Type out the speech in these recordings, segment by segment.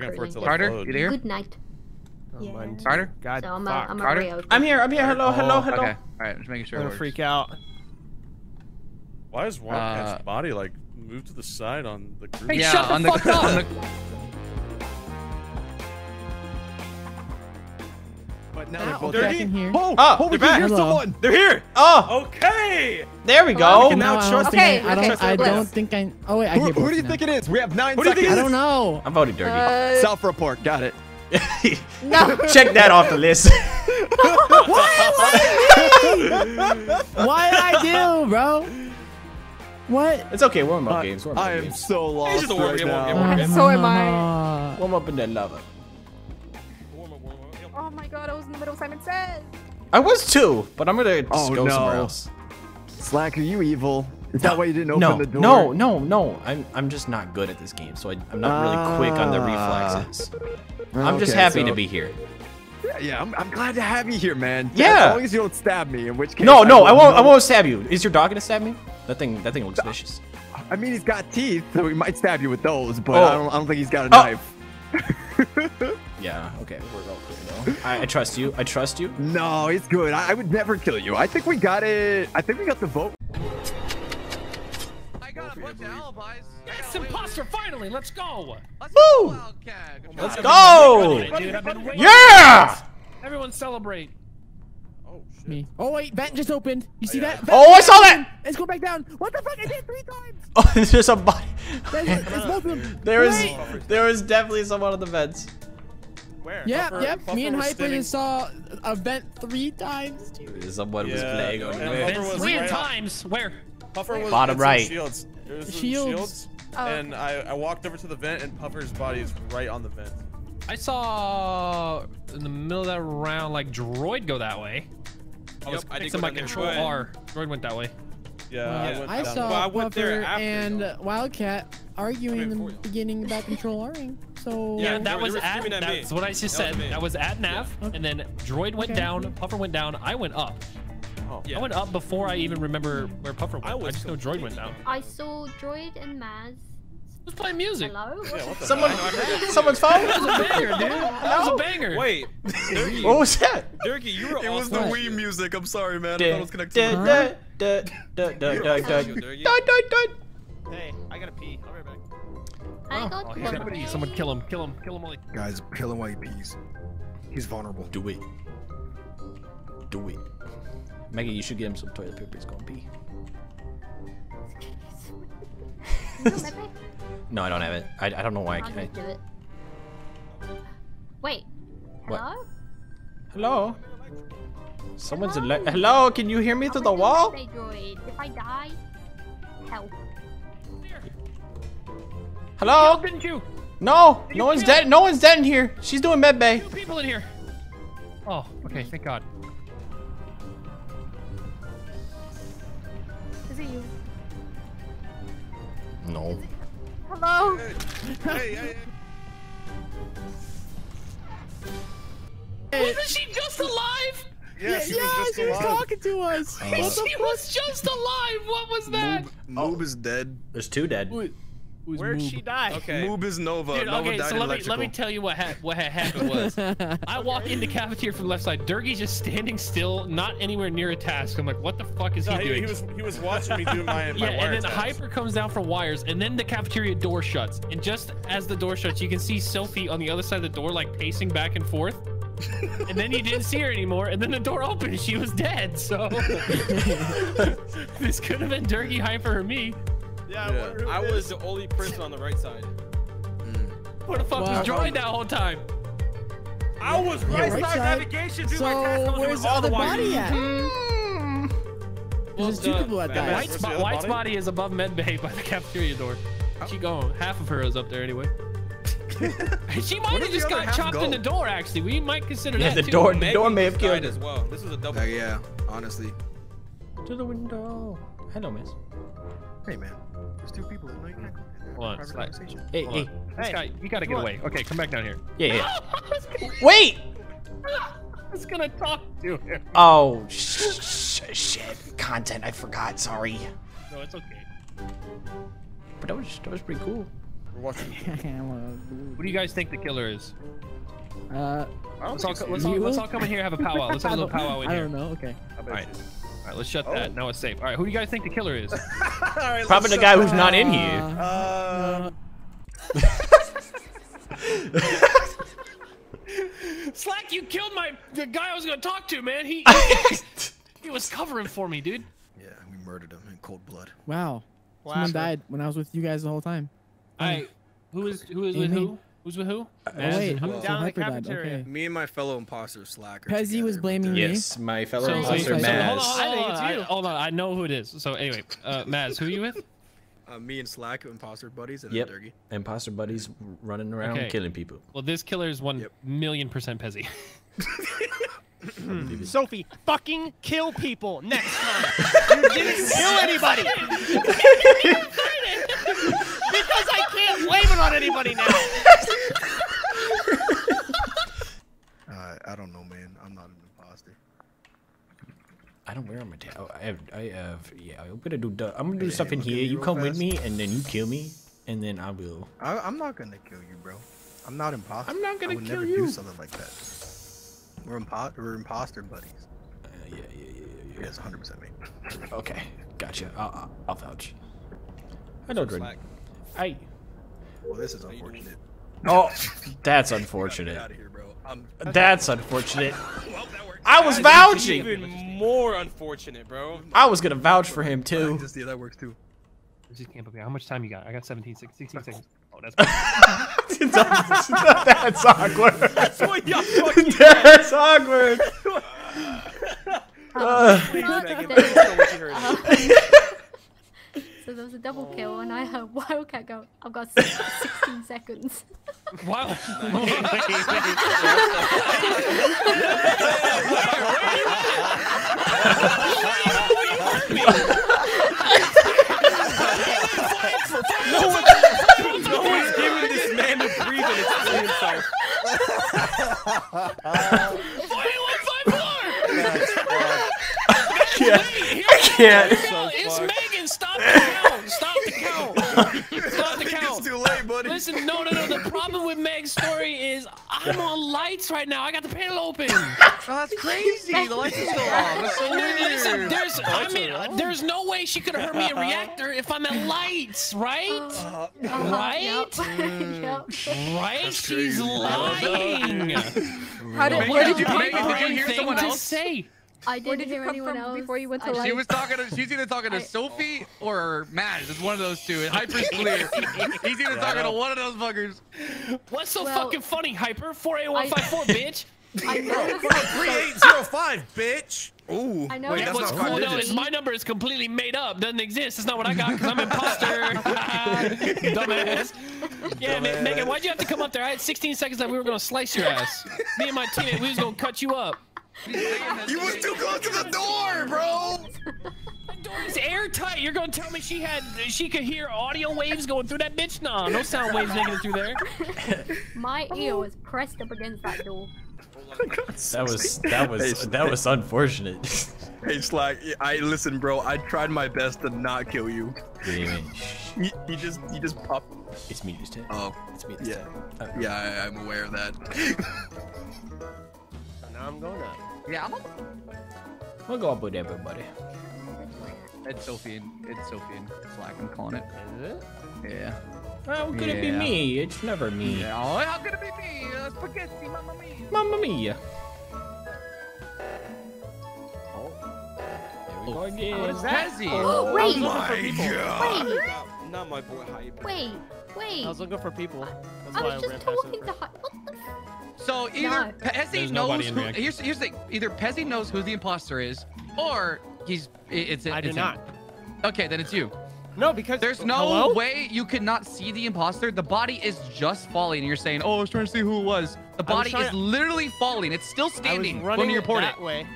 Carter, load. you there? Good night. Oh, mine. Carter? God, So I'm a, fuck. I'm Carter? Rio. I'm here. I'm here. Hello. Hello. Oh, Hello. Okay. Alright, just making sure. I'm gonna freak out. Why is Wildcat's Uh, body like moved to the side on the group? Hey, Yeah, shut the on the, fuck up! Now they're both they're back in here. Oh, Oh, oh, we they're can back. hear Hello. someone. They're here. Oh, Okay. there we I go. can now trust Okay. I don't. okay, I let's- don't think I. Oh wait, I Who, hear who do you now. think it is? We have nine Who do seconds. I don't know. I'm voting dirty. Uh, Self-report. Got it. no. Check that off the list. What did I do, bro? What? it's okay. Warm up Uh, games. Warm up I am so lost just a warm right game, warm game, now. warm game. So am I. Warm up in that lava. Oh my god, I was in the middle of Simon Says. I was too, but I'm gonna just Oh, go no. somewhere else. Slack, are you evil? Is that why you didn't open No, the door? no, no, no. I'm I'm just not good at this game, so I, I'm not really quick on the Ah. reflexes. I'm just happy so- to be here. Yeah, yeah I'm, I'm glad to have you here, man. Yeah. As long as you don't stab me, in which case. No, no, I will won't. I won't stab you. Is your dog gonna stab me? That thing. That thing looks vicious. I mean, he's got teeth, so he might stab you with those, but Oh. I don't. I don't think he's got a Oh. knife. Yeah. Okay. We're all good now. I, I trust you. I trust you. No, it's good. I, I would never kill you. I think we got it. I think we got the vote. I got a bunch of alibis. Yes, imposter, finally, let's go! Let's Woo! go, Let's go. Dude, I've been waiting. Yeah. Everyone celebrate. Oh. Me. Oh wait, vent just opened. You see oh, yeah. that? Oh, I saw that. Let's go back down. What the fuck? I did three times. Oh, there's a body. There's, there's both of them. There is. Wait. There is definitely someone on the vents. Where? Yep, Puffer- yep. Puffer Me and Hyper just saw a vent three times. dude. Someone was playing on and vents. Three right on- times. Where? Puffer was Bottom right. Shields. There was some Shields. shields. Oh, and I, I walked over to the vent, and Puffer's body is right on the vent. I saw in the middle of that round, like droid go that way. I was Yep, I did fixing my control Droid. R. Droid went that way. Yeah, Yeah. I went I saw Well, I went there Puffer after, and though. Wildcat arguing in the beginning about control R-ing. So Yeah, Yeah, that was at. screaming at. That's what I just That said. me. That was at Nav, and then Droid went Okay. down, Puffer went down, I went up. Yeah. I went up before I even remember where Puffer went. I, was just know Droid went down. I saw Droid and Maz. Who's play music? Hello? Yeah, what Someone. Someone's phone. That was a banger, dude. That was a banger. Wait, What was that? Dergie, you were It was the awesome. Wii music. I'm sorry, man. I thought it was connected. Da- to da- You, Dergie. da- da- da. Hey, I gotta pee. I'll be right back. I got Oh, he's gonna pee. Someone kill him. Kill him. Kill him. Like Guys, kill him while he pees. He's vulnerable. Do it. Do it. Maggie, you should get him some toilet paper. He's gonna pee. No, I don't have it. I, I don't know why I I'll can't. do it. Wait. What? Hello? Hello? Someone's ele- Hello? Can you hear me through the I'm a wall? birthday droid. If I die, help. Hello? didn't you? No, no one's dead. No one's dead in here. She's doing med bay. Two people in here. Oh, okay. Thank God. Is it you? No. Hello? Hey, hey, hey. Wasn't she just alive? Yeah, she yeah, was just she was talking to us. Uh, she was just alive. What was that? Moob is dead. There's two dead. Where'd she die? Okay. Moob is Nova. Dude, Nova okay, died so let me let me tell you what ha- what had happened was I walk into the cafeteria from the left side. Dergie's just standing still, not anywhere near a task. I'm like, what the fuck is No, he he, doing? he was he was watching me do my, my yeah, and then taps. Hyper comes down for wires, and then the cafeteria door shuts. And just as the door shuts, you can see Sophie on the other side of the door, like pacing back and forth. and then you didn't see her anymore, and then the door opened, and she was dead. So this could have been Dergie, Hyper, or me. Yeah, Yeah. I I was the only person on the right side. Where the fuck Wow. was Droid that whole time? I was right right side side navigation. Do So my task. I was where's doing the all other the wires. body at? Well, There's two the- people that White's, bo- White's body? body is above medbay by the cafeteria door. She gone. Half of her is up there anyway. she might have just got chopped go? in the door. Actually, we might consider Yeah, that the too. door- the door may have killed died her. as well. This was a double. Uh, yeah, honestly. To the window. Hello, miss. Hey, man. There's two people. No, you can't go in there. Hold on, Private conversation. Hey, Hold hey. on. This guy, you gotta get away. Okay, come back down here. Yeah, yeah. Wait! I was gonna talk to him. Oh, sh- sh- shit. Content, I forgot. Sorry. No, it's okay. But that was that was pretty cool. We're watching. Who do you guys think the killer is? uh, Let's all, co- let's, all, let's all come in here and have a powwow. Let's have a little powwow in I here. don't know. Okay. All right. All right, let's shut that. Now it's safe. All right, who do you guys think the killer is? Probably the guy who's not in here. Uh, Slack, you killed my the guy I was gonna talk to, man. He he was covering for me, dude. Yeah, we murdered him in cold blood. wow. What Someone died when I was with you guys the whole time. All right, who is who is with who? Who's with who? Oh wait, who? so Down in the cafeteria. Okay. Me and my fellow imposter Slacker. Pezzy was blaming but me. Yes, my fellow So, imposter so- so- Maz. hold on, hold on, I hold on. I, hold on. I know who it is. So anyway, uh, Maz, who are you with? Uh, me and Slack, imposter buddies, and Yep. then Dergie. Imposter buddies running around Okay. killing people. Well, this killer is one Yep. million percent Pezzy. Sophie, fucking kill people next time. you didn't kill anybody. Because I can't blame it on anybody now. Uh, I don't know, man. I'm not an imposter. I don't wear my tail. I have, I have, yeah. I'm gonna do. du- I'm gonna do Hey, stuff in here. You real come with me, and then you kill me, and then I will. I, I'm not gonna kill you, bro. I'm not imposter. I'm not gonna I would kill never you. do something like that. We're impo- we're imposter buddies. Uh, yeah, yeah, yeah, yeah, Yeah, 100 percent me. Okay, gotcha. I'll, I'll, I'll vouch. I know, Jordan. Slack. I. Well, this is unfortunate. Oh, that's Get unfortunate. out of here, bro. I'm. That's unfortunate. Well, that. I was That is vouching. Even more unfortunate, bro. I was gonna vouch for him too. Just yeah, that works too. Just camp up here. How much time you got? I got 17, 16 seconds. Oh, that's that's awkward. That's what y'all fucking That's awkward. Uh. not Megan, the- please tell what you heard. um, so there was a double kill, and I heard Wildcat go. I've got 16 seconds. wow. No one's giving this man to breathe and explain himself. I can't. it's Megan. Stop the count. Stop the count. Stop the count. too late, buddy. Listen, no, no, no. The problem with Meg's story is I'm on lights right now. I got the panel open. Oh, that's crazy. The lights are still on. That's so Listen, weird. there's, I mean, uh, there's no way she could have heard me a reactor if I'm at lights, right? Uh, Right? Yep. yep. Right? She's lying. How did, Megan, where did did you- you Megan, did you hear Thing someone to else? say. I didn't Where did you hear come anyone from else before you went to I- light? She was talking to. She's either talking to I- Sophie or Maz. It's one of those two. Hyper's clear. He's either talking to one of those fuckers. What's so Well, fucking funny, Hyper? 48154, bitch. I know. 3805, bitch. Ooh. I know Wait, that's What's not cool though is my number is completely made up. Doesn't exist. It's not what I got because I'm imposter. Dumbass. Yeah, Ma- Megan, why'd you have to come up there? I had 16 seconds that we were gonna slice your ass. Me and my teammate, we was gonna cut you up. You was too close to the door, bro. The door is airtight. You're gonna tell me she had, she could hear audio waves going through that bitch? Nah, no sound waves making it through there. My ear was pressed up against that door. That was that was that was unfortunate. Hey, Slack. I listen, bro. I tried my best to not kill you. Damn it. He, he just, he just popped. It's me this time. Oh, It's me this yeah, time. yeah. I, I'm aware of that. Now I'm going up. Yeah. We'll go up with everybody. It's Sophie and it's Sophie and Slack. I'm calling it. Is it? Yeah. How could it be me? It's never me. Yeah. Oh, how could it be me? Uh, spaghetti, mamma mia. Mamma mia. Oh. There we go again. What is that? Pezzy. Oh, wait, my god. wait, Not, not my boy Hyper. wait, wait. I was looking for people. That's I why was I just past talking to Hi- What the? So either No. Pezzy There's knows who, here's here's the. Either Pezzy knows who the imposter is, or he's i- it's I do it's him. not. Okay, then it's you. No, because There's no Hello? way you could not see the imposter. The body is just falling, and you're saying, "Oh, I was trying to see who it was." The I was body is to- literally falling. It's still I was standing running when you report it. that way.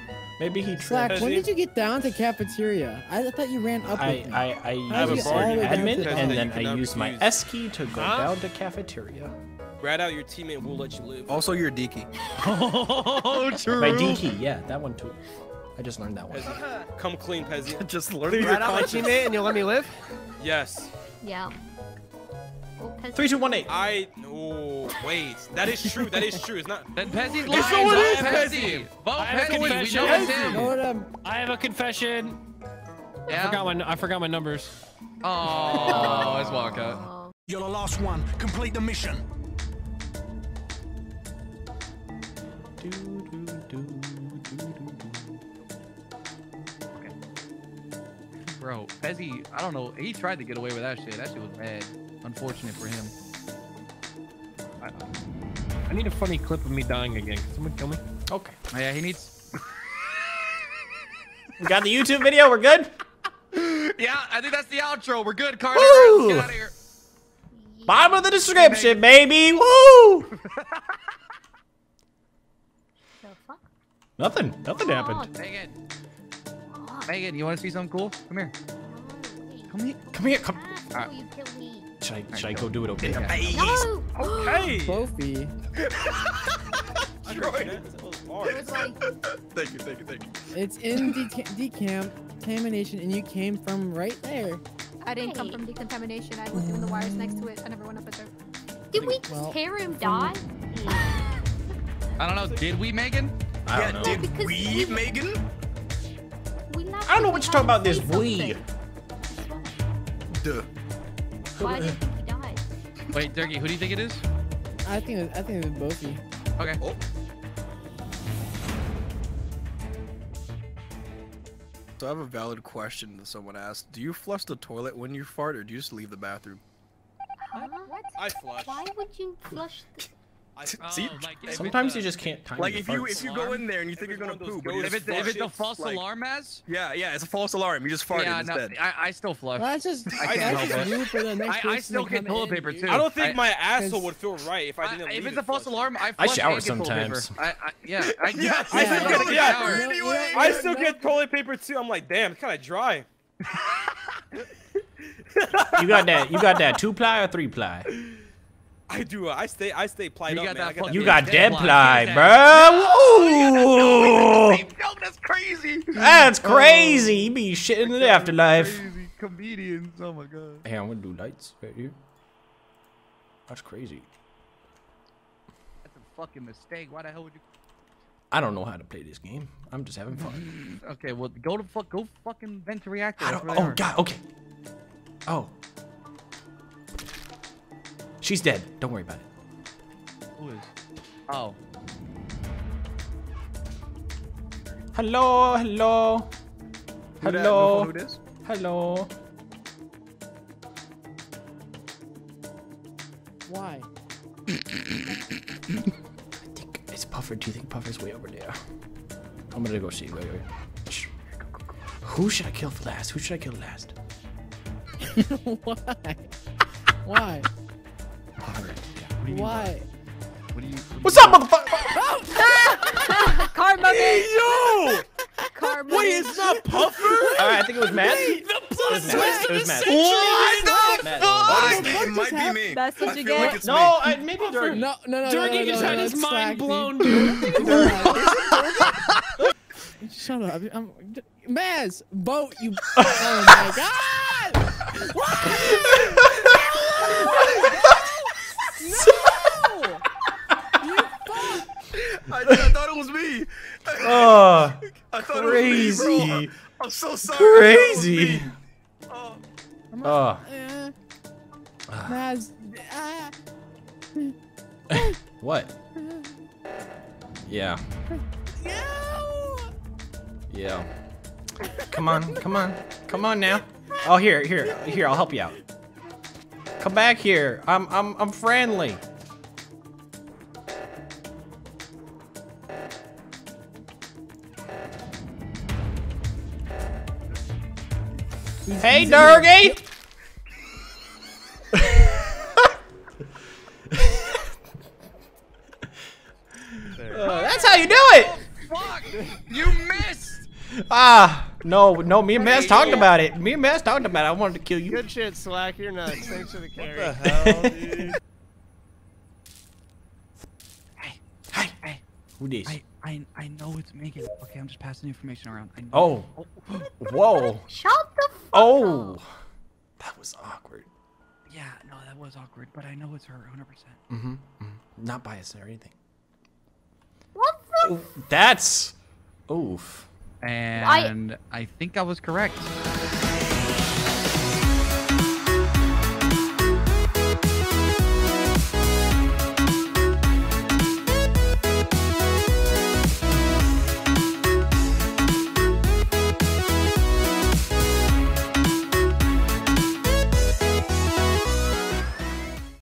Maybe he Slack, tripped. when did you get down to cafeteria? I thought you ran up I with me. I I How used did you the all the way down admin and then I cannot used my. S key to go Huh? down to cafeteria. Rat out your teammate we'll let you live. Also, you're Deaky. Oh, true. My D key, yeah, that one too. I just learned that one. Pezzy. Come clean, Pezzy. just learn learning Rat out my teammate and you'll let me live? Yes. Yeah. Three, two, one, eight. I. Oh, wait. That is true. That is true. It's not. Then Pezzy's lying. It's someone Vote Pezzy. Vote I have a Pezzy. We confession. know it's him. Go to um, I have a confession. I forgot my I forgot my numbers. Oh, let's walk out. Oh, You're the last one. Complete the mission. Bro, Pezzy, I don't know. He tried to get away with that shit. That shit was bad. Unfortunate for him. I need a funny clip of me dying again. Can someone kill me? Okay. Oh, yeah, he needs. We got the YouTube video. We're good. Yeah, I think that's the outro. We're good, Carter. Woo! Let's get out of here. Bottom of the description, baby. Woo! the fuck? Nothing. Nothing Oh, happened. Megan, Megan, you want to see something cool? Come here. Come here. Come here. Come. Asshole, you kill me. Should I, should I go do it? Okay. No! Hey. Sophie. Troy. It was like, Thank you, thank you, thank you. It's in deca- decamp contamination, and you came from right there. I didn't come from decontamination. I was doing the wires next to it. I never went up it there. Did we just Well, hear him die? I don't know. Did we, Megan? I yeah, don't know. did we, we- Megan? We I don't know what you're talking about. This to we. Duh. Why do you think he died? Wait, Dergie, who do you think it is? I think it, I think it was Bofi. Okay. Oh. So I have a valid question that someone asked. Do you flush the toilet when you fart, or do you just leave the bathroom? Huh? What? I flush. Why would you flush? The... See? Oh, like, if Sometimes it's you just can't time Like if you if you go in there and you think you're gonna it's one of poop, but If just it's, if it's a false like- alarm, as Yeah, yeah, it's a false alarm. You just farted yeah, no. I, I still flush. Well, that's just I can't that's help just it. for the next I, person I still get toilet in. paper too. I don't think I- my asshole would feel right if I I- didn't if leave it's a false alarm, I I shower and get toilet paper. sometimes. I, I, yeah, I, Yeah, I, I still get, yeah. yeah. No, you know- I still get toilet paper too. I'm like, damn, it's kind of dry. You got that? You got that two ply or three ply? I do. uh, I stay. I stay plied You up, got man. that I got fucking- You got dead dead ply. ply, Get bro. Ooh, Yo, that's crazy. that's crazy. You be shit in the afterlife. Crazy comedians. Oh my god. Hey, I'm gonna do lights right here. That's crazy. That's a fucking mistake. Why the hell would you? I don't know how to play this game. I'm just having fun. Okay, well, go to fuck. Go fucking vent to reactor. I don't. where Oh. God. Okay. Oh. She's dead. Don't worry about it. Who is? Oh. Hello. Hello. Who? Hello. Who this? Hello. Why? I think it's Puffer. Do you think Puffer's way over there? I'm gonna go see. Wait, wait. Who should I kill last? Who should I kill last? Why? Why? Puffer. Why? What do you? What's up, motherfucker? Karma me! Yo! Karma Wait, me. it's not Puffer? All right, I think it was Matt. It was Matt. It was Matt. Matt. Honestly, what it might be me. That's what I you feel get. Like it's No, me. I, maybe it's No, no, no, no, no, just no, had no, his mind blown, dude. Shut up. I'm, Maz, boat, you. Oh my god! no! You fuck! I, I thought it was me. Oh, I thought it was me, bro. crazy. I'm so sorry. I thought it was Crazy. Oh. Maz. Ah. What? Yeah. No! Yeah. Come on, come on, come on now. Oh, here, here, here. I'll help you out. Come back here. I'm, I'm, I'm friendly. Hey, Dergie. Uh, that's how you do it. Fuck! You missed. Ah, no, no. Me and Maz talked about it. Me and Maz talked about it. I wanted to kill you. Good shit, Slack. You're nuts. Thanks for the carry. What the hell, dude? Hey, hey. Who this? I, I, I know it's Megan. Okay, I'm just passing information around. I know. Oh. Whoa. Shut the fuck Oh. up. That was awkward. Yeah, no, that was awkward, but I know it's her 100%. Mm-hmm. mm -hmm. Not biased or anything. What the? That's oof. And I, think I was correct.